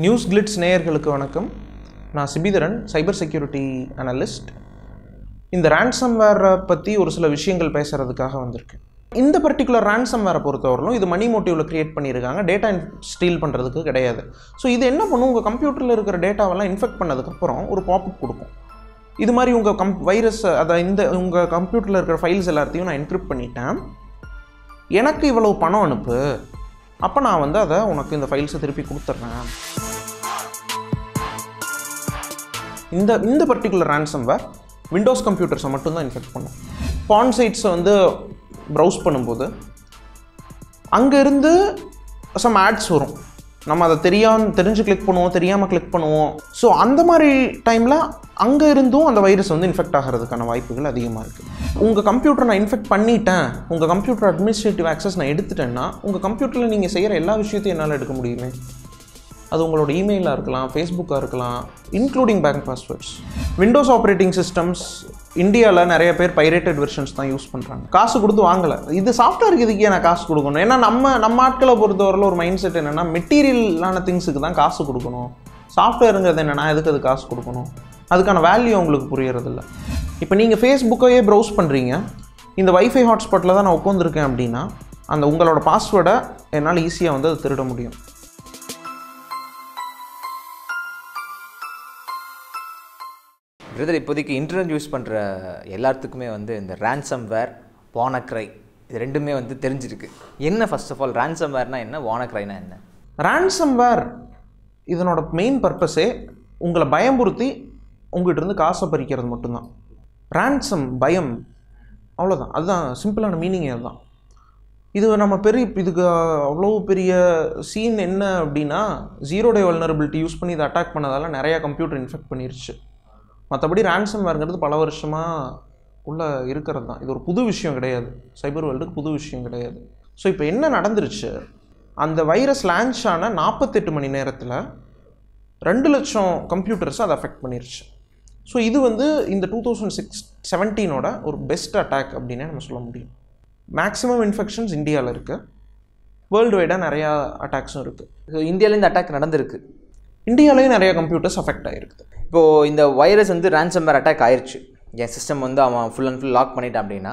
News glitz நேயர்களுக்கு வணக்கம். நான் சிபிதரன் சைபர் செக்யூரிட்டி அனலிஸ்ட். இந்த ransomware பற்றி ஒரு சில விஷயங்கள் பேசுகிறதுக்காக வந்திருக்கேன். இந்த பர்டிகுலர் ransomware பொறுத்தவரையிலும் இது மணி மோட்டிவில் க்ரியேட் பண்ணியிருக்காங்க. டேட்டா ஸ்டீல் பண்ணுறதுக்கு கிடையாது. ஸோ இது என்ன பண்ணும்? உங்கள் கம்ப்யூட்டரில் இருக்கிற டேட்டாவெல்லாம் இன்ஃபெக்ட் பண்ணதுக்கப்புறம் ஒரு பாப்அப் கொடுக்கும். இது மாதிரி உங்கள் கம் வைரஸ் அதை இந்த உங்கள் கம்ப்யூட்டரில் இருக்கிற ஃபைல்ஸ் எல்லாத்தையும் நான் என்கிரிப்ட் பண்ணிட்டேன். எனக்கு இவ்வளவு பணம் அனுப்பு. அப்போ நான் வந்து அதை உனக்கு இந்த ஃபைல்ஸை திருப்பி கொடுத்துட்றேன் இந்த இந்த பர்டிகுலர் ransomware விண்டோஸ் கம்ப்யூட்டர்ஸை மட்டும்தான் இன்ஃபெக்ட் பண்ணும். பான் சைட்ஸை வந்து ப்ரௌஸ் பண்ணும்போது அங்கேருந்து சம் ஆட்ஸ் வரும். நம்ம அதை தெரியாம தெரிஞ்சு கிளிக் பண்ணுவோம் தெரியாமல் கிளிக் பண்ணுவோம். ஸோ அந்த மாதிரி டைமில் அங்கே இருந்தும் அந்த வைரஸ் வந்து இன்ஃபெக்ட் ஆகிறதுக்கான வாய்ப்புகள் அதிகமாக இருக்குது உங்கள் கம்ப்யூட்டரை நான் இன்ஃபெக்ட் பண்ணிட்டேன் உங்கள் கம்ப்யூட்டர் அட்மினிஸ்ட்ரேட்டிவ் ஆக்சஸ் நான் எடுத்துட்டேன்னா உங்கள் கம்ப்யூட்டரில் நீங்கள் செய்கிற எல்லா விஷயத்தையும் என்னால் எடுக்க முடியுமே? அது உங்களோட இமெயிலாக இருக்கலாம் ஃபேஸ்புக்காக இருக்கலாம் including bank passwords windows operating systems இந்தியாவில் நிறைய பேர் பைரேட்டட் வெர்ஷன்ஸ் தான் யூஸ் பண்ணுறாங்க காசு கொடுத்து வாங்கலை. இது சாஃப்ட்வேருக்கு இதுக்கே நான் காசு கொடுக்கணும். ஏன்னா நம்ம நம்ம ஆட்களை பொறுத்தவரையில் ஒரு மைண்ட் செட் என்னென்னா மெட்டீரியலான திங்ஸுக்கு தான் காசு கொடுக்கணும். சாஃப்ட்வேருங்கிறது என்னென்னா எதுக்கு அது காசு கொடுக்கணும்? அதுக்கான வேல்யூ உங்களுக்கு புரியறதில்ல. இப்போ நீங்கள் ஃபேஸ்புக்கையே ப்ரௌஸ் பண்ணுறீங்க இந்த வைஃபை ஹாட்ஸ்பாட்டில் தான் நான் உட்காந்துருக்கேன் அப்படின்னா அந்த உங்களோட பாஸ்வேர்டை என்னால் ஈஸியாக வந்து அதை திருட முடியும். பிரதர் இப்போதைக்கு இன்டர்நெட் யூஸ் பண்ணுற எல்லாத்துக்குமே வந்து இந்த ransomware வானக்ரை இது ரெண்டுமே வந்து தெரிஞ்சிருக்கு. என்ன ஃபர்ஸ்ட் ஆஃப் ஆல் ransomwareனா என்ன வானக்ரைனா என்ன? Ransomware இதனோட மெயின் பர்பஸே உங்களை பயம்புறுத்தி உங்கள்கிட்ட இருந்து காசை பறிக்கிறது மட்டும்தான். ரேன்சம் பயம் அவ்வளோதான் அதுதான் சிம்பிளான மீனிங் அதுதான். இது நம்ம பெரிய இதுக்கு அவ்வளோ பெரிய சீன் என்ன அப்படின்னா ஜீரோ டே வல்னரபிலிட்டி யூஸ் பண்ணி இதை அட்டாக் பண்ணதால் நிறையா கம்ப்யூட்டர் இன்ஃபெக்ட் பண்ணிருச்சு. மற்றபடி ransomwareங்கிறது பல வருஷமாக உள்ளே இருக்கிறது தான். இது ஒரு புது விஷயம் கிடையாது. சைபர் வேர்ல்டுக்கு புது விஷயம் கிடையாது. ஸோ இப்போ என்ன நடந்துருச்சு? அந்த வைரஸ் லான்ச் ஆன நாற்பத்தெட்டு மணி நேரத்தில் ரெண்டு லட்சம் கம்ப்யூட்டர்ஸ் அதை அஃபெக்ட் பண்ணிருச்சு. ஸோ இது வந்து இந்த டூ தௌசண்ட் சிக்ஸ் செவன்டீனோட ஒரு பெஸ்ட் அட்டாக் அப்படின்னே நம்ம சொல்ல முடியும். மேக்ஸிமம் இன்ஃபெக்ஷன்ஸ் இந்தியாவில் இருக்குது வேர்ல்டு வைடாக நிறையா அட்டாக்ஸும் இருக்குது இந்தியாவில் இந்த அட்டாக் நடந்திருக்கு. இந்தியாவிலேயும் நிறைய கம்ப்யூட்டர்ஸ் அஃபெக்ட் ஆகிருக்குது இப்போது இந்த வைரஸ் வந்து ransomware அட்டாக் ஆயிருச்சு. என் சிஸ்டம் வந்து அவன் ஃபுல் அண்ட் ஃபுல் லாக் பண்ணிட்டான் அப்படின்னா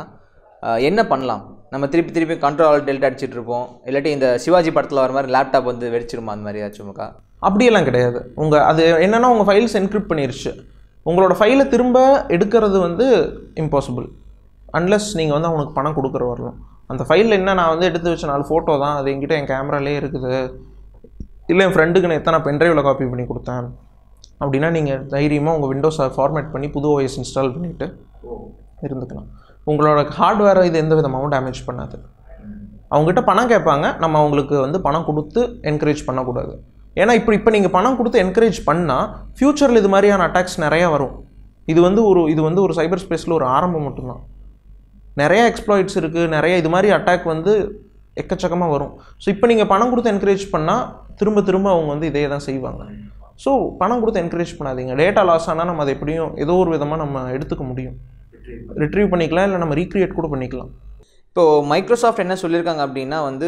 என்ன பண்ணலாம்? நம்ம திருப்பி திருப்பி கண்ட்ரோல் டெல்ட் அடிச்சிட்டு இருப்போம். இல்லாட்டி இந்த சிவாஜி படத்தில் வர மாதிரி லேப்டாப் வந்து வெடிச்சிருமா அந்த மாதிரி ஏதாச்சும் இருக்கா? அப்படியெல்லாம் கிடையாது. உங்கள் அது என்னென்னா உங்கள் ஃபைல்ஸ் என்கிரிப்ட் பண்ணிருச்சு. உங்களோட ஃபைலை திரும்ப எடுக்கிறது வந்து இம்பாசிபிள் அன்லெஸ் நீங்கள் வந்து அவனுக்கு பணம் கொடுக்குற வரலாம். அந்த ஃபைலில் என்ன நான் வந்து எடுத்து வச்ச நாலு ஃபோட்டோ தான். அது என்கிட்ட என் கேமராலே இருக்குது. இல்லை என் ஃப்ரெண்டுக்கு நான் எத்தனை பென்ட்ரைவில் காப்பி பண்ணி கொடுத்தேன். அப்படின்னா நீங்கள் தைரியமாக உங்கள் விண்டோஸை ஃபார்மேட் பண்ணி புது ஓஎஸ் இன்ஸ்டால் பண்ணிவிட்டு இருந்துக்கலாம். உங்களோட ஹார்ட்வேரை இது எந்த விதமாகவும் டேமேஜ் பண்ணாது. அவங்ககிட்ட பணம் கேட்பாங்க. நம்ம அவங்களுக்கு வந்து பணம் கொடுத்து என்கரேஜ் பண்ணக்கூடாது. ஏன்னா இப்போ இப்போ நீங்கள் பணம் கொடுத்து என்கரேஜ் பண்ணால் ஃப்யூச்சரில் இது மாதிரியான அட்டாக்ஸ் நிறையா வரும். இது வந்து ஒரு இது வந்து ஒரு சைபர் ஸ்பேஸில் ஒரு ஆரம்பம் மட்டும்தான். நிறையா எக்ஸ்ப்ளாய்ட்ஸ் இருக்குது நிறைய இது மாதிரி அட்டாக் வந்து எக்கச்சக்கமாக வரும். ஸோ இப்போ நீங்கள் பணம் கொடுத்து என்கரேஜ் பண்ணால் திரும்ப திரும்ப அவங்க வந்து இதே தான் செய்வாங்க. ஸோ பணம் கொடுத்து என்கரேஜ் பண்ணாதீங்க. டேட்டா லாஸ் ஆனால் நம்ம அதை எப்படியும் ஏதோ ஒரு விதமாக நம்ம எடுத்துக்க முடியும். ரிட்ரீவ் பண்ணிக்கலாம் இல்லை நம்ம ரீக்ரியேட் கூட பண்ணிக்கலாம். இப்போது மைக்ரோசாஃப்ட் என்ன சொல்லியிருக்காங்க அப்படின்னா வந்து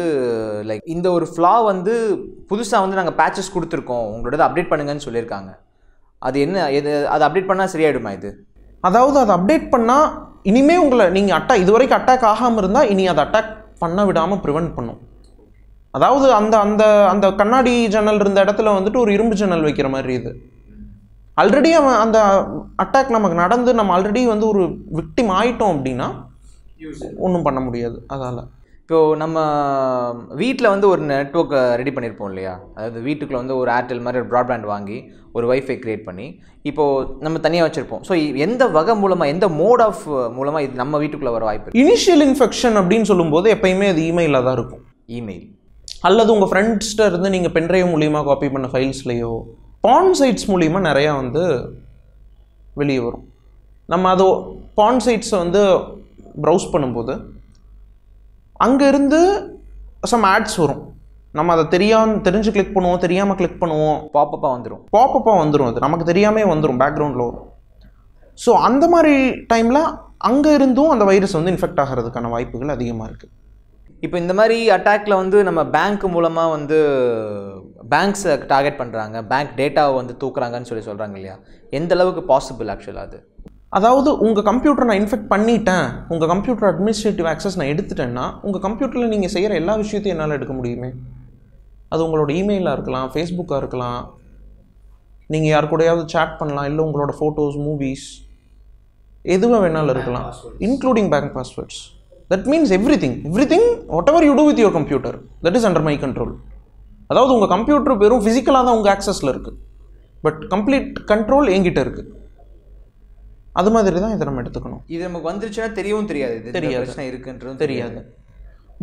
லைக் இந்த ஒரு ஃப்ளா வந்து புதுசாக வந்து நாங்கள் பேச்சஸ் கொடுத்துருக்கோம். உங்களோட அப்டேட் பண்ணுங்கன்னு சொல்லியிருக்காங்க. அது என்ன எது அது அப்டேட் பண்ணால் சரியாயிடுமா இது? அதாவது அதை அப்டேட் பண்ணால் இனிமேல் உங்களை நீங்கள் அட்டா இது வரைக்கும் அட்டாக் ஆகாமல் இருந்தால் இனி அதை அட்டாக் பண்ண விடாமல் ப்ரிவென்ட் பண்ணும். அதாவது அந்த அந்த அந்த கண்ணாடி ஜன்னல் இருந்த இடத்துல வந்துட்டு ஒரு இரும்பு ஜன்னல் வைக்கிற மாதிரி இது. ஆல்ரெடி அவன் அந்த அட்டாக் நமக்கு நடந்து நம்ம ஆல்ரெடி வந்து ஒரு விக்டிம் ஆயிட்டோம் அப்படின்னா ஒன்றும் பண்ண முடியாது அதால். இப்போது நம்ம வீட்டில் வந்து ஒரு நெட்ஒர்க்கை ரெடி பண்ணியிருப்போம் இல்லையா? அதாவது வீட்டுக்குள்ள வந்து ஒரு ஏர்டெல் மாதிரி ஒரு ப்ராட்பேண்ட் வாங்கி ஒரு வைஃபை க்ரியேட் பண்ணி இப்போது நம்ம தனியாக வச்சுருப்போம். ஸோ எந்த வகை மூலமாக எந்த மோட் ஆஃப் மூலமாக இது நம்ம வீட்டுக்குள்ளே வர வாய்ப்பு இனிஷியல் இன்ஃபெக்ஷன் அப்படின்னு சொல்லும்போது எப்பயுமே அது இமெயிலில் தான் இருக்கும். இமெயில் அல்லது உங்கள் ஃப்ரெண்ட்ஸ்கிட்ட இருந்து நீங்கள் பென்ட்ரைவ் மூலியமாக காப்பி பண்ண ஃபைல்ஸ்லேயோ பான் சைட்ஸ் மூலிமா நிறையா வந்து வெளியே வரும். நம்ம அது பான் சைட்ஸை வந்து ப்ரௌஸ் பண்ணும்போது அங்கேருந்து சம் ஆட்ஸ் வரும். நம்ம அதை தெரியாம தெரிஞ்சு கிளிக் பண்ணுவோம் தெரியாமல் கிளிக் பண்ணுவோம் பாப்பப்பாக வந்துடும் பாப்பப்பாக வந்துடும் அது. நமக்கு தெரியாமே வந்துடும் பேக்ரவுண்டில் வரும். ஸோ அந்த மாதிரி டைமில் அங்கே இருந்தும் அந்த வைரஸ் வந்து இன்ஃபெக்ட் ஆகிறதுக்கான வாய்ப்புகள் அதிகமாக இருக்குது இப்போ இந்த மாதிரி அட்டாக்ல வந்து நம்ம பேங்க் மூலமாக வந்து பேங்க்ஸை டார்கெட் பண்ணுறாங்க பேங்க் டேட்டாவை வந்து தூக்குறாங்கன்னு சொல்லி சொல்கிறாங்க இல்லையா? எந்த அளவுக்கு பாசிபிள் ஆக்சுவலாக அது? அதாவது உங்கள் கம்ப்யூட்டரை நான் இன்ஃபெக்ட் பண்ணிட்டேன் உங்கள் கம்ப்யூட்டர் அட்மினிஸ்ட்ரேட்டிவ் ஆக்சஸ் நான் எடுத்துட்டேன்னா உங்கள் கம்ப்யூட்டரில் நீங்கள் செய்கிற எல்லா விஷயத்தையும் என்னால் எடுக்க முடியுமே? அது உங்களோட இமெயிலாக இருக்கலாம் ஃபேஸ்புக்காக இருக்கலாம். நீங்கள் யார் கூடயாவது சேட் பண்ணலாம் இல்லை உங்களோட ஃபோட்டோஸ் மூவிஸ் எதுவாக வேணாலும் இருக்கலாம். Including bank passwords that means everything everything whatever you do with your computer that is under my control அதாவது உங்கள் கம்ப்யூட்டர் வெறும் ஃபிசிக்கலாக தான் உங்கள் ஆக்சஸில் இருக்குது பட் கம்ப்ளீட் கண்ட்ரோல் என்கிட்ட இருக்குது அது மாதிரி தான் இதை நம்ம எடுத்துக்கணும். இது நமக்கு வந்துருச்சுன்னா தெரியவும் தெரியாது. இது தெரியாது. பிரச்சனை இருக்குன்றது தெரியாது.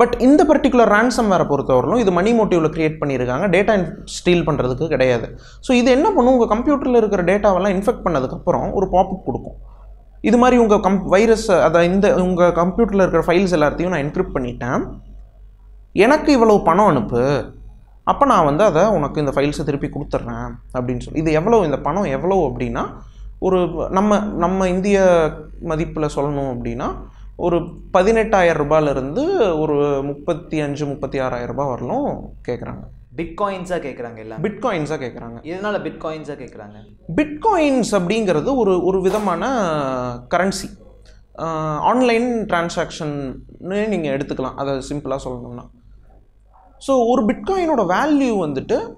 பட் இந்த பர்டிகுலர் ransom வேற பொறுத்தவரையிலும் இது மணி மோட்டிவில் கிரியேட் பண்ணியிருக்காங்க. டேட்டா ஸ்டீல் பண்ணுறதுக்கு கிடையாது. ஸோ இது என்ன பண்ணும்? உங்கள் கம்ப்யூட்டரில் இருக்கிற டேட்டாவெல்லாம் இன்ஃபெக்ட் பண்ணதுக்கப்புறம் ஒரு பாப்அப் கொடுக்கும். இது மாதிரி உங்கள் கம் வைரஸ் அதை இந்த உங்கள் கம்ப்யூட்டரில் இருக்கிற ஃபைல்ஸ் எல்லாத்தையும் நான் என்கிரிப்ட் பண்ணிட்டேன். எனக்கு இவ்வளவு பணம் அனுப்பு. அப்போ நான் வந்து அதை உனக்கு இந்த ஃபைல்ஸை திருப்பி கொடுத்துட்றேன் அப்படின்னு சொல்லி. இது எவ்வளோ இந்த பணம் எவ்வளோ அப்படின்னா ஒரு நம்ம நம்ம இந்திய மதிப்பில் சொல்லணும் அப்படின்னா ஒரு பதினெட்டாயிரம் ரூபாயிலிருந்து ஒரு முப்பத்தி அஞ்சு முப்பத்தி ஆறாயிரம் ரூபாய் வரலும் கேட்குறாங்க பிட்காயின்ஸாக கேட்குறாங்க எல்லாம் பிட்காயின்ஸாக கேட்குறாங்க இதனால பிட்காயின்ஸாக கேட்குறாங்க பிட்காயின்ஸ் அப்படிங்கிறது ஒரு ஒரு விதமான கரன்சி ஆன்லைன் டிரான்சாக்ஷன்னு நீங்கள் எடுத்துக்கலாம். அதை சிம்பிளாக சொல்லணும்னா. ஸோ ஒரு பிட்காயினோட வேல்யூ வந்துட்டு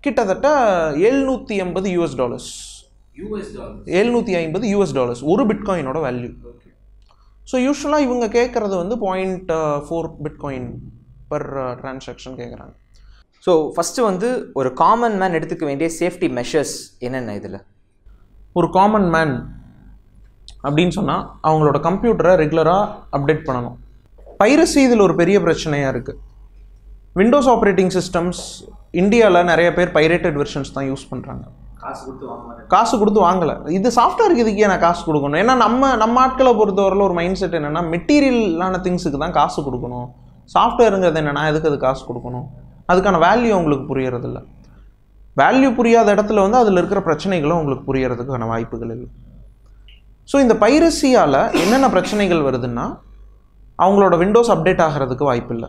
கிட்டத்தட்ட எழுநூற்றி எண்பது யூஎஸ் டாலர்ஸ் எழுநூற்றி ஐம்பது யூஎஸ் டாலர்ஸ் ஒரு பிட்காயினோட வேல்யூ ஸோ யூஸ்வலாக இவங்க கேட்குறது வந்து point four bitcoin per transaction கேட்குறாங்க ஸோ ஃபஸ்ட்டு வந்து ஒரு காமன் மேன் எடுத்துக்க வேண்டிய சேஃப்டி மெஷர்ஸ் என்னென்ன இதில்? ஒரு காமன் மேன் அப்படின்னு சொன்னால் அவங்களோட கம்ப்யூட்டரை ரெகுலராக அப்டேட் பண்ணணும். பைரசி இதில் ஒரு பெரிய பிரச்சனையாக இருக்குது விண்டோஸ் ஆப்ரேட்டிங் சிஸ்டம்ஸ் இந்தியாவில் நிறைய பேர் பைரேட்டட் வெர்ஷன்ஸ் தான் யூஸ் பண்ணுறாங்க காசு கொடுத்து வாங்கலை. இது சாஃப்ட்வேருக்கு இதுக்கே நான் காசு கொடுக்கணும். ஏன்னா நம்ம நம்ம ஆட்களை பொறுத்தவரையில் ஒரு மைண்ட் செட் என்னென்னா மெட்டீரியலான திங்ஸுக்கு தான் காசு கொடுக்கணும். சாஃப்ட்வேருங்கிறது என்னென்னா எதுக்கு அது காசு கொடுக்கணும்? அதுக்கான வேல்யூ உங்களுக்கு புரியறதில்ல. வேல்யூ புரியாத இடத்துல வந்து அதில் இருக்கிற பிரச்சனைகளும் உங்களுக்கு புரியறதுக்கான வாய்ப்புகள் இல்லை. ஸோ இந்த பைரசியால் என்னென்ன பிரச்சனைகள் வருதுன்னா அவங்களோட விண்டோஸ் அப்டேட் ஆகிறதுக்கு வாய்ப்பு இல்லை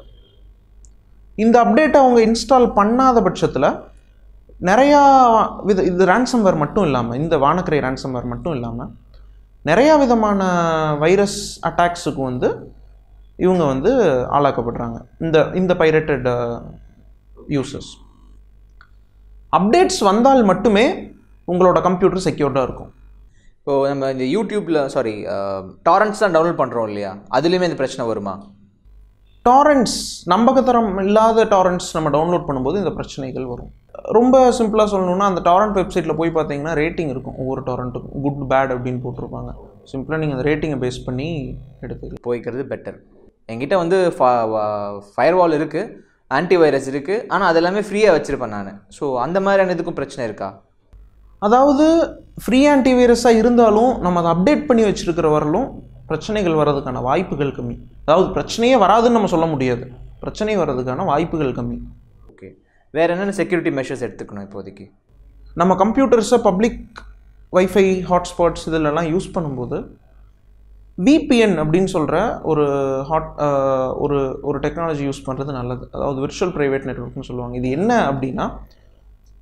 இந்த அப்டேட்டை அவங்க இன்ஸ்டால் பண்ணாத பட்சத்தில் நிறையா வித இது ransomware மட்டும் இல்லாமல் இந்த வானக்கரை ransomware மட்டும் இல்லாமல் நிறையா விதமான வைரஸ் அட்டாக்ஸுக்கு வந்து இவங்க வந்து ஆளாக்கப்படுறாங்க. இந்த இந்த பைரேட்டட் யூசர்ஸ் அப்டேட்ஸ் வந்தால் மட்டுமே உங்களோட கம்ப்யூட்டர் செக்யூர்டாக இருக்கும். இப்போது நம்ம இந்த யூடியூப்பில் சாரி டாரண்ட்ஸ் தான் டவுன்லோட் பண்ணுறோம் இல்லையா? அதுலேயுமே இந்த பிரச்சனை வருமா? டாரண்ட்ஸ் நம்பகத்தரம் இல்லாத டாரண்ட்ஸ் நம்ம டவுன்லோட் பண்ணும்போது இந்த பிரச்சனைகள் வரும். ரொம்ப சிம்பிளாக சொல்லணும்னா அந்த டாரண்ட் வெப்சைட்டில் போய் பார்த்தீங்கன்னா ரேட்டிங் இருக்கும். ஒவ்வொரு டாரண்ட்டுக்கும் குட் பேட் அப்படின்னு போட்டிருப்பாங்க. சிம்பிளாக நீங்கள் அந்த ரேட்டிங்கை பேஸ் பண்ணி எடுத்துக்கலாம். போய்க்கிறது பெட்டர் என்கிட்ட வந்து ஃபயர்வால் இருக்குது ஆன்டிவைரஸ் இருக்குது ஆனால் அது எல்லாமே ஃப்ரீயாக வச்சுருப்பேன் நான். ஸோ அந்த மாதிரியான இதுக்கும் பிரச்சனை இருக்கா? அதாவது ஃப்ரீ ஆன்டிவைரஸாக இருந்தாலும் நம்ம அதை அப்டேட் பண்ணி வச்சிருக்கிற வரலும் பிரச்சனைகள் வர்றதுக்கான வாய்ப்புகள் கம்மி. அதாவது பிரச்சனையே வராதுன்னு நம்ம சொல்ல முடியாது. பிரச்சனை வர்றதுக்கான வாய்ப்புகள் கம்மி. வேறு என்னென்ன செக்யூரிட்டி மெஷர்ஸ் எடுத்துக்கணும் இப்போதைக்கு? நம்ம கம்ப்யூட்டர்ஸை பப்ளிக் வைஃபை ஹாட்ஸ்பாட்ஸ் இதிலெல்லாம் யூஸ் பண்ணும்போது விபிஎன் அப்படின்னு சொல்கிற ஒரு ஹாட் ஒரு ஒரு டெக்னாலஜி யூஸ் பண்ணுறது நல்லது. அதாவது விர்ச்சுவல் ப்ரைவேட் நெட்ஒர்க்னு சொல்லுவாங்க. இது என்ன அப்படின்னா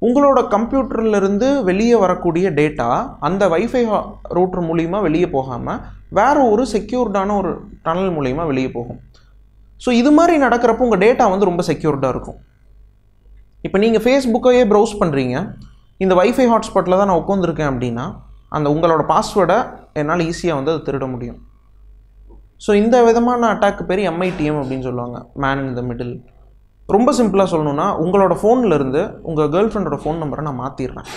உங்களோட கம்ப்யூட்டர்லேருந்து வெளியே வரக்கூடிய டேட்டா அந்த வைஃபை ரூட்டர் மூலிமா வெளியே போகாமல் வேறு ஒரு செக்யூர்டான ஒரு டனல் மூலிமா வெளியே போகும். ஸோ இது மாதிரி நடக்கிறப்போ உங்கள் டேட்டா வந்து ரொம்ப செக்யூர்டாக இருக்கும். இப்போ நீங்கள் ஃபேஸ்புக்கையே ப்ரௌஸ் பண்ணுறீங்க இந்த வைஃபை ஹாட்ஸ்பாட்டில் தான் நான் உட்காந்துருக்கேன் அப்படின்னா அந்த உங்களோட பாஸ்வேர்டை என்னால் ஈஸியாக வந்து அதை திருட முடியும். ஸோ இந்த விதமான அட்டாக் பேர் எம்ஐடிஎம் அப்படின்னு சொல்லுவாங்க மேன் இன் த மிடில் ரொம்ப சிம்பிளாக சொல்லணுன்னா உங்களோட ஃபோன்லேருந்து உங்கள் கேர்ள் ஃப்ரெண்டோட ஃபோன் நம்பரை நான் மாற்றிடுறேன்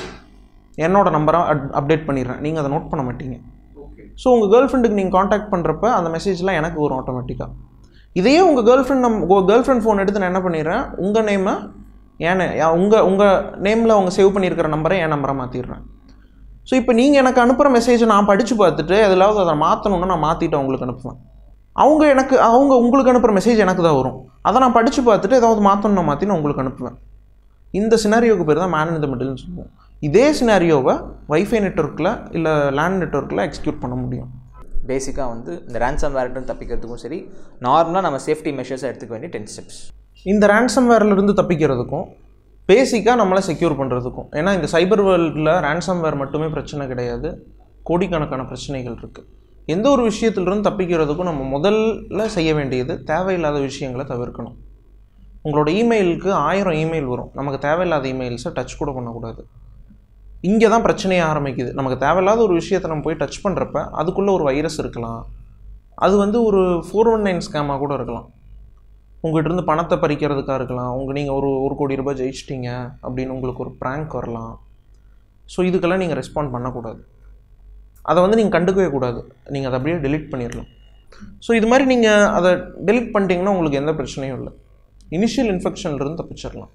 என்னோட நம்பரை அப்டேட் பண்ணிடுறேன் நீங்கள் அதை நோட் பண்ண மாட்டீங்க. ஸோ உங்கள் கேர்ள் ஃப்ரெண்டுக்கு நீங்கள் காண்டாக்ட் பண்ணுறப்ப அந்த மெசேஜ்லாம் எனக்கு வரும் ஆட்டோமேட்டிக்காக இதையே உங்கள் கேர்ள் ஃப்ரெண்ட் நம் உங்கள் கேர்ள் ஃப்ரெண்ட் ஃபோன் எடுத்து நான் என்ன பண்ணிடுறேன் உங்கள் நேமை ஏன் உங்கள் உங்கள் நேமில் அவங்க சேவ் பண்ணியிருக்கிற நம்பரை என் நம்பரை மாற்றிடுறேன் ஸோ இப்போ நீங்கள் எனக்கு அனுப்புகிற மெசேஜை நான் படித்து பார்த்துட்டு எதாவது அதை மாற்றணும்னு நான் மாற்றிட்டு அவங்களுக்கு அனுப்புவேன். அவங்க எனக்கு அவங்க உங்களுக்கு அனுப்புகிற மெசேஜ் எனக்கு தான் வரும். அதை நான் படித்து பார்த்துட்டு ஏதாவது மாற்றணும் நான் மாற்றி நான் உங்களுக்கு அனுப்புவேன். இந்த சினாரியோவுக்கு பேர் தான் மேன் இந்த த மிடில்னு சொல்லுவோம். இதே சினாரியோவை வைஃபை நெட்ஒர்க்கில் இல்லை லேண்ட் நெட்ஒர்க்கில் எக்ஸிக்யூட் பண்ண முடியும். பேசிக்காக வந்து இந்த ரேன்சம் வேரட்டும் தப்பிக்கிறதுக்கும் சரி நார்மலாக நம்ம சேஃப்டி மெஷர்ஸை எடுத்துக்க வேண்டிய டென் ஸ்டெப்ஸ் இந்த ரேன்சம்வேர்லேருந்து தப்பிக்கிறதுக்கும் பேசிக்காக நம்மளை செக்யூர் பண்ணுறதுக்கும் ஏன்னா இந்த சைபர் வேர்ல்டில் ரேன்சம்வேர் மட்டுமே பிரச்சனை கிடையாது. கோடிக்கணக்கான பிரச்சனைகள் இருக்குது எந்த ஒரு விஷயத்திலிருந்து தப்பிக்கிறதுக்கும் நம்ம முதல்ல செய்ய வேண்டியது தேவையில்லாத விஷயங்களை தவிர்க்கணும். உங்களோட இமெயிலுக்கு ஆயிரம் இமெயில் வரும். நமக்கு தேவையில்லாத இமெயில்ஸை டச் கூட பண்ணக்கூடாது. இங்கே தான் பிரச்சனையே ஆரம்பிக்குது. நமக்கு தேவையில்லாத ஒரு விஷயத்தை நம்ம போய் டச் பண்ணுறப்ப அதுக்குள்ளே ஒரு வைரஸ் இருக்கலாம். அது வந்து ஒரு ஃபோர் ஒன் நைன் ஸ்கேமாக கூட இருக்கலாம். உங்கள்கிட்ட இருந்து பணத்தை பறிக்கிறதுக்காக இருக்கலாம். உங்கள் நீங்கள் ஒரு ஒரு கோடி ரூபாய் ஜெயிச்சிட்டீங்க அப்படின்னு உங்களுக்கு ஒரு ப்ராங்க் வரலாம். ஸோ இதுக்கெல்லாம் நீங்கள் ரெஸ்பாண்ட் பண்ணக்கூடாது. அதை வந்து நீங்கள் கண்டுக்கவே கூடாது. நீங்கள் அதை அப்படியே டெலிட் பண்ணிடலாம். ஸோ இது மாதிரி நீங்கள் அதை டெலிட் பண்ணிட்டீங்கன்னா உங்களுக்கு எந்த பிரச்சனையும் இல்லை. இனிஷியல் இன்ஃபெக்ஷன்லேருந்து தப்பிச்சிடலாம்.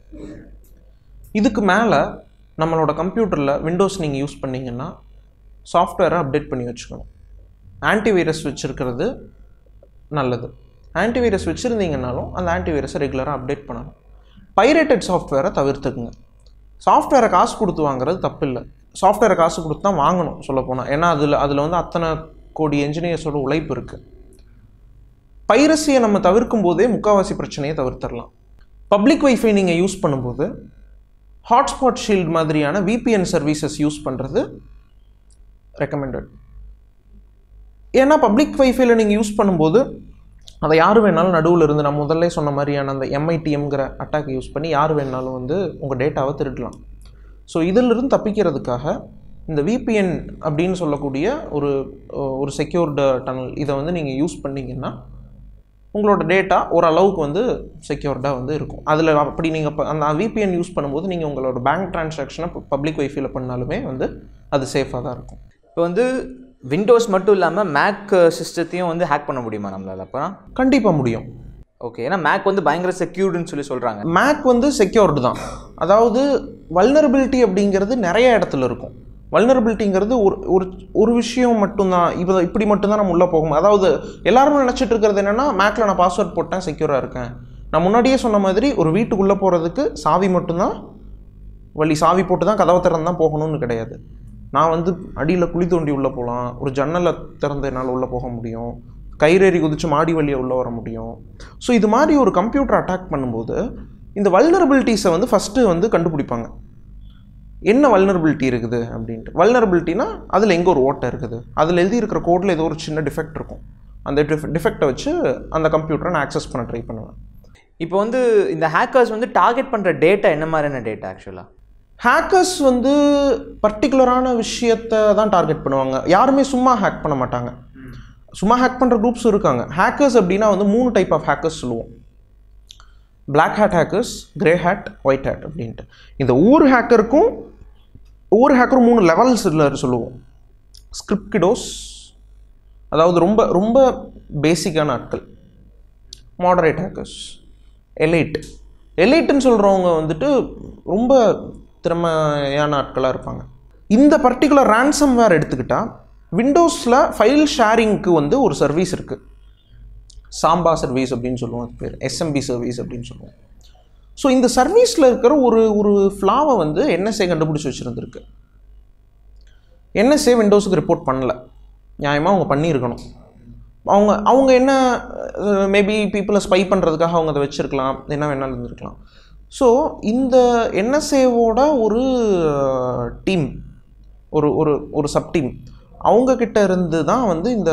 இதுக்கு மேலே நம்மளோட கம்ப்யூட்டரில் விண்டோஸ் நீங்கள் யூஸ் பண்ணிங்கன்னா சாஃப்ட்வேரை அப்டேட் பண்ணி வச்சுக்கணும். ஆன்டிவைரஸ் வச்சுருக்கிறது நல்லது. ஆன்டிவைரஸ் வச்சுருந்தீங்கனாலும் அந்த ஆன்டிவைரஸை ரெகுலராக அப்டேட் பண்ணணும். பைரேட்டட் சாஃப்ட்வேரை தவிர்த்துக்குங்க. சாஃப்ட்வேரை காசு கொடுத்து வாங்குறது தப்பில்லை. சாஃப்ட்வேரை காசு கொடுத்து தான் வாங்கணும் சொல்லப்போனால் ஏன்னா அதில் அதில் வந்து அத்தனை கோடி என்ஜினியர்ஸோட உழைப்பு இருக்குது பைரசியை நம்ம தவிர்க்கும் போதே முக்கால்வாசி பிரச்சனையை தவிர்த்துடலாம் பப்ளிக் வைஃபை நீங்கள் யூஸ் பண்ணும்போது ஹாட்ஸ்பாட் ஷீல்ட் மாதிரியான விபிஎன் சர்வீசஸ் யூஸ் பண்ணுறது ரெக்கமெண்டட் ஏன்னா பப்ளிக் வைஃபைல நீங்கள் யூஸ் பண்ணும்போது அதை யார் வேணாலும் நடுவில் இருந்து நான் முதல்ல சொன்ன மாதிரியான அந்த எம்ஐடிஎம்ங்கிற அட்டாக் யூஸ் பண்ணி யார் வேணாலும் வந்து உங்கள் டேட்டாவை திருடலாம். ஸோ இதிலிருந்து தப்பிக்கிறதுக்காக இந்த விபிஎன் அப்படின்னு சொல்லக்கூடிய ஒரு ஒரு செக்யூர்டு டனல் இதை வந்து நீங்கள் யூஸ் பண்ணிங்கன்னா உங்களோட டேட்டா ஓரளவுக்கு வந்து செக்யூர்டாக வந்து இருக்கும். அதில் அப்படி நீங்கள் அந்த விபிஎன் யூஸ் பண்ணும்போது நீங்கள் உங்களோட பேங்க் டிரான்சாக்ஷனை பப்ளிக் வைஃபைல பண்ணாலுமே வந்து அது சேஃபாக தான் இருக்கும். இப்போ வந்து விண்டோஸ் மட்டும் இல்லாமல் மேக் சிஸ்டத்தையும் வந்து ஹேக் பண்ண முடியுமா நம்மளால் அப்புறம் கண்டிப்பாக முடியும். ஓகே ஏன்னா மேக் வந்து பயங்கர செக்யூர்டுன்னு சொல்லி சொல்கிறாங்க மேக் வந்து செக்யூர்டு தான். அதாவது வல்னரபிலிட்டி அப்படிங்கிறது நிறைய இடத்துல இருக்கும். வல்னரபிலிட்டிங்கிறது ஒரு ஒரு ஒரு விஷயம் மட்டும்தான். இப்போ இப்படி மட்டும்தான் நம்ம உள்ளே போகும். அதாவது எல்லாருமே நினச்சிட்டு இருக்கிறது என்னென்னா மேக்கில் நான் பாஸ்வேர்ட் போட்டேன் செக்யூராக இருக்கேன். நான் முன்னாடியே சொன்ன மாதிரி ஒரு வீட்டுக்குள்ளே போகிறதுக்கு சாவி மட்டும்தான் வழி சாவி போட்டு தான் கதவை திறந்து தான் போகணும்னு கிடையாது. நான் வந்து அடியில் குழி தோண்டி உள்ளே போகலாம் ஒரு ஜன்னலை திறந்து என்னால் உள்ளே போக முடியும். கயிறேறி குதிச்சு மாடி வழியை உள்ளே வர முடியும். ஸோ இது மாதிரி ஒரு கம்ப்யூட்டர் அட்டாக் பண்ணும்போது இந்த வல்னரபிலிட்டிஸை வந்து ஃபஸ்ட்டு வந்து கண்டுபிடிப்பாங்க. என்ன வல்னரபிலிட்டி இருக்குது அப்படின்ட்டு. வல்னரபிலிட்டினா அதில் எங்கே ஒரு ஓட்டை இருக்குது. அதில் எழுதி இருக்கிற கோடில் ஏதோ ஒரு சின்ன டிஃபெக்ட் இருக்கும். அந்த டிஃபெக்டை வச்சு அந்த கம்ப்யூட்டரை நான் ஆக்சஸ் பண்ண ட்ரை பண்ணுவேன். இப்போ வந்து இந்த ஹேக்கர்ஸ் வந்து டார்கெட் பண்ணுற டேட்டா என்ன மாதிரியான டேட்டா ஆக்சுவலாக ஹேக்கர்ஸ் வந்து பர்டிகுலரான விஷயத்தை தான் டார்கெட் பண்ணுவாங்க. யாருமே சும்மா ஹேக் பண்ண மாட்டாங்க. சும்மா ஹேக் பண்ணுற குரூப்ஸ் இருக்காங்க. ஹேக்கர்ஸ் அப்படின்னா வந்து மூணு டைப் ஆஃப் ஹேக்கர்ஸ் சொல்லுவோம். Black hat hackers grey hat white hat அப்படின்ட்டு. இந்த ஒவ்வொரு ஹேக்கருக்கும் ஒவ்வொரு ஹேக்கரும் மூணு லெவல்ஸில் சொல்லுவோம். ஸ்கிரிப்டிடோஸ் அதாவது ரொம்ப ரொம்ப பேசிக்கான ஆட்கள். மாடரேட் ஹேக்கர்ஸ் எலைட் எலைட்டுன்னு சொல்கிறவங்க வந்துட்டு ரொம்ப திறமையான ஆட்களாக இருப்பாங்க. இந்த பர்டிகுலர் ransomware எடுத்துக்கிட்டால் விண்டோஸில் ஃபைல் ஷேரிங்க்கு வந்து ஒரு சர்வீஸ் இருக்குது சாம்பா சர்வீஸ் அப்படின்னு சொல்லுவோம் அது பேர். எஸ்எம்பி சர்வீஸ் அப்படின்னு சொல்லுவோம். ஸோ இந்த சர்வீஸில் இருக்கிற ஒரு ஒரு ஃப்ளாவை வந்து என்எஸ்ஏ கண்டுபிடிச்சி வச்சுருந்துருக்கு. என்எஸ்ஏ விண்டோஸுக்கு ரிப்போர்ட் பண்ணலை. நியாயமாக அவங்க பண்ணியிருக்கணும். அவங்க அவங்க என்ன மேபி பீப்புளை ஸ்பை பண்ணுறதுக்காக அவங்க அதை வச்சுருக்கலாம். என்ன வேணாலும் இருந்திருக்கலாம். ஸோ இந்த என்எஸ்ஏவோட ஒரு டீம் ஒரு ஒரு ஒரு சப் டீம் அவங்கக்கிட்ட இருந்து தான் வந்து இந்த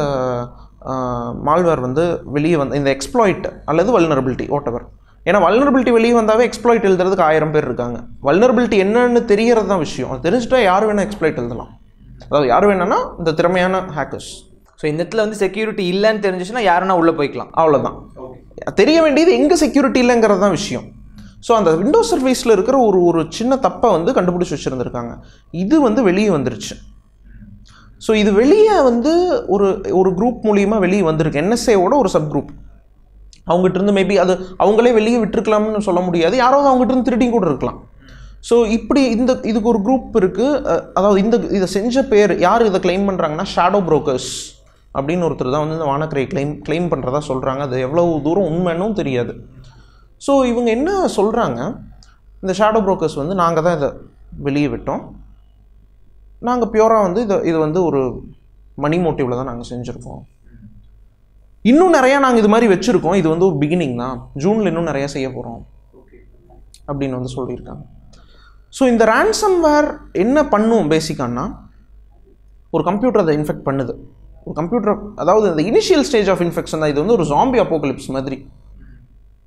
மால்வேர் வந்து வெளியே வந்து இந்த எக்ஸ்ப்ளாய்ட் அல்லது வல்னரபிலிட்டி ஓட்டவர் ஏன்னா வல்னரபிலிட்டி வெளியே வந்தாவே எக்ஸ்ப்ளாய்ட் எழுதுறதுக்கு ஆயிரம் பேர் இருக்காங்க. வல்னரபிலிட்டி என்னன்னு தெரியறது தான் விஷயம். அது தெரிஞ்சுட்டா யார் வேணால் எக்ஸ்ப்ளாய்ட் எழுதலாம். அதாவது யார் வேணான்னா இந்த திறமையான ஹேக்கர்ஸ் ஸோ இந்த இடத்துல வந்து செக்யூரிட்டி இல்லைன்னு தெரிஞ்சிச்சுன்னா யாருன்னா உள்ளே போய்க்கலாம். அவ்வளோதான் தெரிய வேண்டியது எங்கே செக்யூரிட்டி இல்லைங்கிறது தான் விஷயம். ஸோ அந்த விண்டோஸ் சர்வீஸில் இருக்கிற ஒரு ஒரு சின்ன தப்பை வந்து கண்டுபிடிச்சி வச்சுருந்துருக்காங்க. இது வந்து வெளியே வந்துருச்சு. ஸோ இது வெளியே வந்து ஒரு ஒரு குரூப் மூலியமாக வெளியே வந்திருக்கு. என்எஸ்ஏவோட ஒரு சப் குரூப் அவங்ககிட்ட இருந்து மேபி அது அவங்களே வெளியே விட்டுருக்கலாம்னு சொல்ல முடியாது. யாராவது அவங்ககிட்ட இருந்து கூட இருக்கலாம். ஸோ இப்படி இந்த இதுக்கு ஒரு குரூப் இருக்குது அதாவது இந்த இதை செஞ்ச பேர் யார் இதை கிளைம் பண்ணுறாங்கன்னா ஷேடோ புரோக்கர்ஸ் அப்படின்னு ஒருத்தர் தான் வந்து இந்த வானக்கரை கிளைம் கிளைம் பண்ணுறதா சொல்கிறாங்க அது எவ்வளோ தூரம் உண்மைன்னும் தெரியாது. ஸோ இவங்க என்ன சொல்கிறாங்க இந்த ஷேடோ புரோக்கர்ஸ் வந்து நாங்கள் தான் இதை வெளியே விட்டோம். நாங்கள் பியூராக வந்து இதை இது வந்து ஒரு மணி மோட்டிவில் தான் நாங்கள் செஞ்சுருக்கோம். இன்னும் நிறையா நாங்கள் இது மாதிரி வச்சுருக்கோம். இது வந்து ஒரு பிகினிங் தான். ஜூனில் இன்னும் நிறையா செய்ய போகிறோம் அப்படின்னு வந்து சொல்லியிருக்காங்க. ஸோ இந்த ransomware என்ன பண்ணும் பேசிக்கான்னா ஒரு கம்ப்யூட்டர் அதை இன்ஃபெக்ட் பண்ணுது. ஒரு கம்ப்யூட்டர் அதாவது இந்த இனிஷியல் ஸ்டேஜ் ஆஃப் இன்ஃபெக்ஷன் தான். இது வந்து ஒரு ஜாம்பி அப்போகலிப்ஸ் மாதிரி.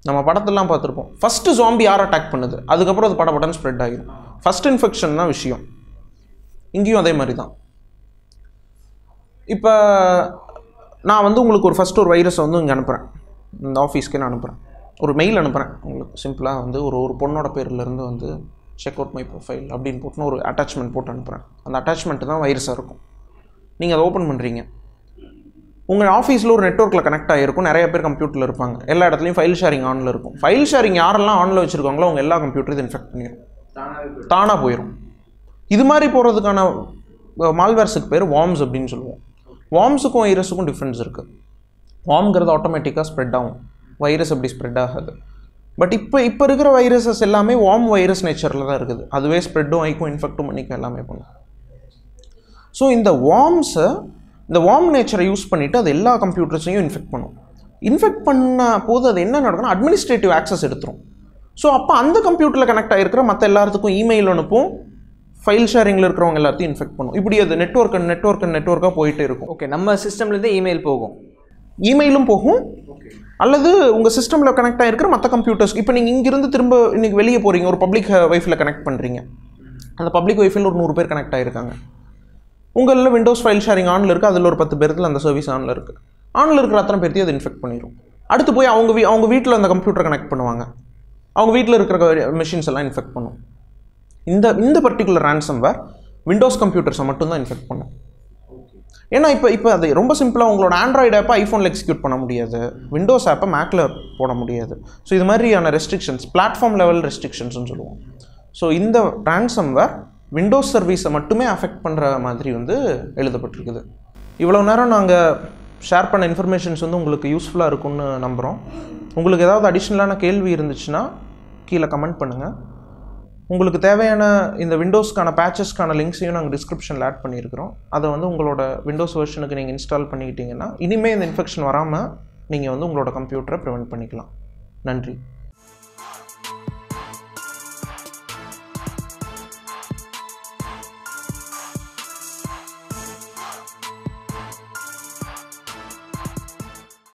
நம்ம படத்தெல்லாம் பார்த்துருப்போம். ஃபஸ்ட்டு ஜாம்பி யார் அட்டாக் பண்ணுது? அதுக்கப்புறம் அது படப்படன்னு படம் ஸ்ப்ரெட் ஆகிடும் ஃபஸ்ட் இன்ஃபெக்ஷன் தான் விஷயம். இங்கேயும் அதே மாதிரி தான். இப்போ நான் வந்து உங்களுக்கு ஒரு ஃபஸ்ட் ஒரு வைரஸை வந்து இங்கே அனுப்புகிறேன் இந்த ஆஃபீஸ்க்கே நான் அனுப்புகிறேன் ஒரு மெயில் அனுப்புகிறேன் உங்களுக்கு சிம்பிளாக வந்து ஒரு ஒரு பொண்ணோட பேர்லேருந்து வந்து செக் அவுட் மை ப்ரொஃபைல் அப்படின்னு போட்டுன்னு ஒரு அட்டாச்மெண்ட் போட்டு அனுப்புகிறேன் அந்த அட்டாச்மெண்ட் தான் வைரஸாக இருக்கும். நீங்கள் அதை ஓப்பன் பண்ணுறீங்க உங்கள் ஆஃபீஸில் ஒரு நெட்ஒர்க்கில் கனெக்ட் ஆகிருக்கும் நிறைய பேர் கம்ப்யூட்டரில் இருப்பாங்க. எல்லா இடத்துலையும் ஃபைல் ஷேரிங் ஆனில் இருக்கும். ஃபைல் ஷேரிங் யாரெல்லாம் ஆனில் வச்சுருக்காங்களோ அவங்க எல்லா கம்ப்யூட்டரும் இது இன்ஃபெக்ட் பண்ணிடும் தானாக போயிடும் இது மாதிரி போகிறதுக்கான மால்வேர்ஸுக்கு பேர் வார்ம்ஸ் அப்படின்னு சொல்லுவோம். வார்ம்ஸுக்கும் வைரஸுக்கும் டிஃப்ரென்ஸ் இருக்குது வார்ம்ங்கிறது ஆட்டோமேட்டிக்காக ஸ்ப்ரெட் ஆகும். வைரஸ் அப்படி ஸ்ப்ரெட் ஆகாது. பட் இப்போ இப்போ இருக்கிற வைரஸஸ் எல்லாமே வார்ம் வைரஸ் நேச்சரில் தான் இருக்குது. அதுவே ஸ்ப்ரெட்டும் ஆகிக்கும் இன்ஃபெக்ட்டும் பண்ணிக்கும் எல்லாமே பண்ணும். ஸோ இந்த வார்ம்ஸை இந்த வார்ம் நேச்சரை யூஸ் பண்ணிவிட்டு அது எல்லா கம்ப்யூட்டர்ஸையும் இன்ஃபெக்ட் பண்ணும். இன்ஃபெக்ட் பண்ண போது அது என்ன நடக்கும்னா அட்மினிஸ்ட்ரேட்டிவ் ஆக்சஸ் எடுத்துரும். ஸோ அப்போ அந்த கம்ப்யூட்டரில் கனெக்ட் ஆகிருக்கிற மற்ற எல்லாத்துக்கும் இமெயில் அனுப்பும் ஃபைல் ஷேரிங்கில் இருக்கிறவங்க எல்லாத்தையும் இன்ஃபெக்ட் பண்ணும். இப்படி அது நெட்ஒர்க் நெட்ஒர்க் நெட்ஒர்க்காக போயிட்டே இருக்கும். ஓகே நம்ம சிஸ்டம்லேருந்து இமெயில் போகும். இமெயிலும் போகும். அல்லது உங்கள் சிஸ்டமில் கனெக்ட் ஆகிருக்கிற மற்ற கம்ப்யூட்டர்ஸ் இப்போ நீங்கள் இங்கிருந்து திரும்ப இன்னைக்கு வெளியே போகிறீங்க ஒரு பப்ளிக் வைஃபில் கனெக்ட் பண்ணுறீங்க அந்த பப்ளிக் வைஃபில் ஒரு நூறு பேர் கனெக்ட் ஆகிருக்காங்க உங்களில் விண்டோஸ் ஃபைல் ஷேரிங் ஆனில் இருக்குது அதில் ஒரு பத்து பேருக்கு அந்த சர்வீஸ் ஆனில் இருக்குது ஆனில் இருக்கிற அத்தனை பேர்த்தையும் அது இன்ஃபெக்ட் பண்ணிடும் அடுத்து போய் அவங்க வீ அவங்க வீட்டில் அந்த கம்ப்யூட்டர் கனெக்ட் பண்ணுவாங்க. அவங்க வீட்டில் இருக்கிற மிஷின்ஸ் எல்லாம் இன்ஃபெக்ட் பண்ணும். இந்த இந்த பர்டிகுலர் ransomware விண்டோஸ் கம்ப்யூட்டர்ஸை மட்டும்தான் இன்ஃபெக்ட் பண்ணும். ஏன்னா இப்போ இப்போ அது ரொம்ப சிம்பிளாக உங்களோட ஆண்ட்ராய்டு ஆப்பை ஐஃபோனில் எக்ஸிக்யூட் பண்ண முடியாது. விண்டோஸ் ஆப்பை மேக்கில் போட முடியாது. ஸோ இது மாதிரியான ரெஸ்ட்ரிக்ஷன்ஸ் பிளாட்ஃபார்ம் லெவல் ரெஸ்ட்ரிக்ஷன்ஸ்னு சொல்லுவோம். ஸோ இந்த ransomware விண்டோஸ் சர்வீஸை மட்டுமே அஃபெக்ட் பண்ணுற மாதிரி வந்து எழுதப்பட்டிருக்குது. இவ்வளோ நேரம் நாங்கள் ஷேர் பண்ண இன்ஃபர்மேஷன்ஸ் வந்து உங்களுக்கு யூஸ்ஃபுல்லாக இருக்கும்னு நம்புகிறோம் உங்களுக்கு ஏதாவது அடிஷ்னலான கேள்வி இருந்துச்சுன்னா கீழே கமெண்ட் பண்ணுங்கள் உங்களுக்கு தேவையான இந்த விண்டோஸ்க்கான பேச்சஸ்க்கான லிங்க்ஸையும் நாங்கள் டிஸ்கிரிப்ஷனில் ஆட் பண்ணியிருக்கிறோம். அதை வந்து உங்களோட விண்டோஸ் வெர்ஷனுக்கு நீங்கள் இன்ஸ்டால் பண்ணிக்கிட்டிங்கன்னா இனிமேல் இந்த இன்ஃபெக்ஷன் வராமல் நீங்கள் வந்து உங்களோட கம்ப்யூட்டரை ப்ரிவெண்ட் பண்ணிக்கலாம். நன்றி.